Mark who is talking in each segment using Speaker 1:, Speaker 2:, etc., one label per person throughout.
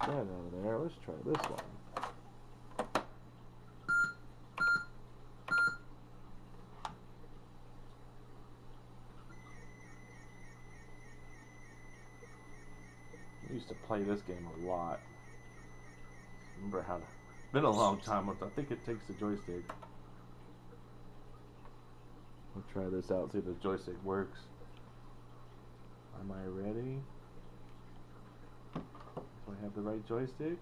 Speaker 1: that of there. Let's try this one. I used to play this game a lot. Remember how to. Been a long time. With. I think it takes the joystick. We'll try this out, see if the joystick works. Am I ready? Have the right joystick?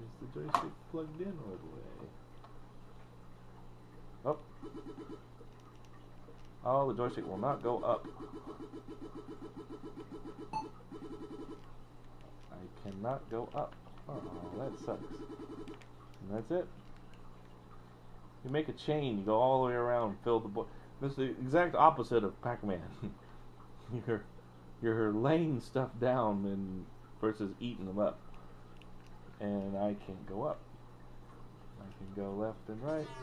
Speaker 1: Is the joystick plugged in all the way? Oh. Oh, the joystick will not go up. I cannot go up. Oh, that sucks. And that's it. You make a chain, you go all the way around, and fill the. This is the exact opposite of Pac-Man. you're you're laying stuff down and versus eating them up. And I can't go up. I can go left and right.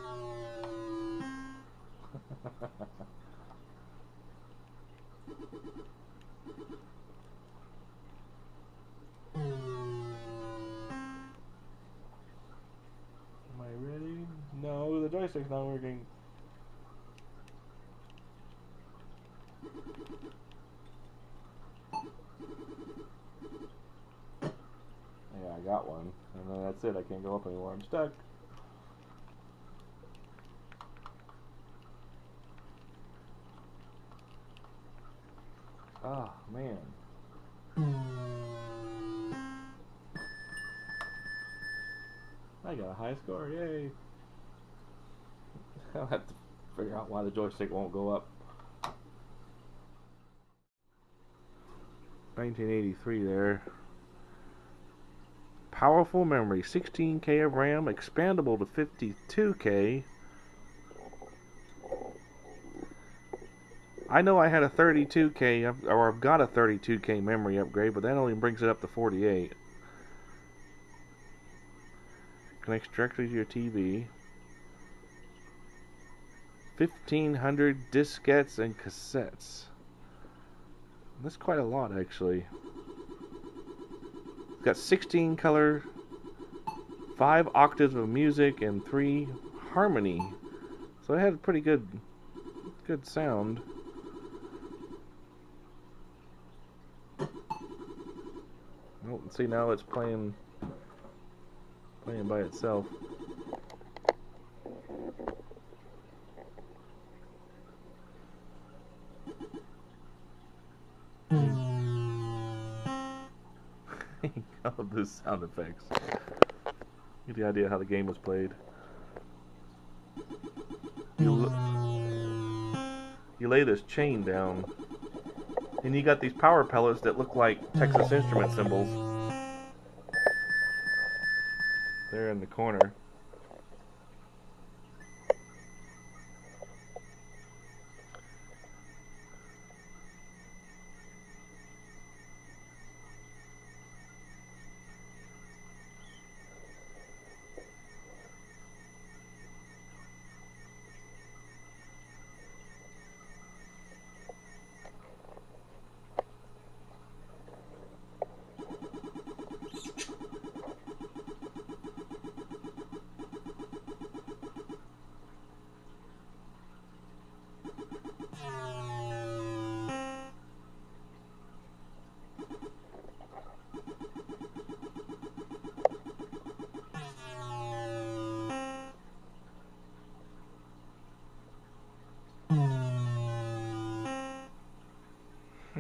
Speaker 1: joystick's not working. Yeah, I got one. And then that's it. I can't go up anymore. I'm stuck. Ah, man. I got a high score, yay! I'll have to figure out why the joystick won't go up. 1983 there. Powerful memory, 16K of RAM, expandable to 52K. I know I had a 32K, I've- or I've got a 32K memory upgrade, but that only brings it up to 48. Connects directly to your TV. 1500 diskettes and cassettes. That's quite a lot, actually. It's got 16 color, 5 octaves of music, and 3 harmony. So it had a pretty good, good sound. Oh, see now it's playing, playing by itself. All of sound effects. Get the idea how the game was played. You, you lay this chain down, and you got these power pellets that look like Texas Instrument symbols. There in the corner.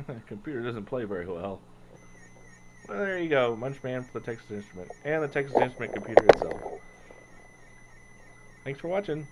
Speaker 1: Computer doesn't play very well. Well, there you go, Munchman for the Texas Instrument, and the Texas Instrument computer itself. Thanks for watching.